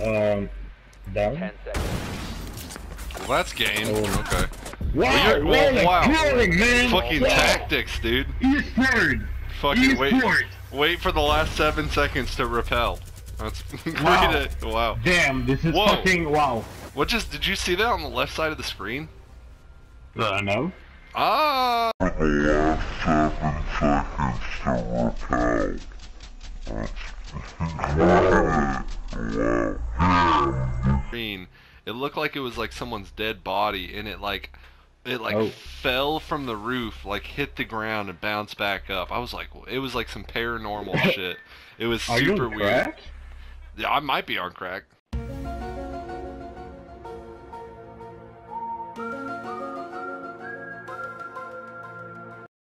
Um, down. Well, that's game. Oh. Okay. Wow, you're- well, what a wow. killing, man! Fucking Wow. tactics, dude. Eastward! Fucking wait. Eastward! Wait for the last seven seconds to repel. That's great. Wow. at- wow. Damn, this is Whoa. fucking wow. What just did you see that on the left side of the screen? Uh, no. Ah. Screen. It looked like it was like someone's dead body, and it like, it like Oh. fell from the roof, like hit the ground and bounced back up. I was like, it was like some paranormal shit. It was Are super weird. Yeah, I might be on crack.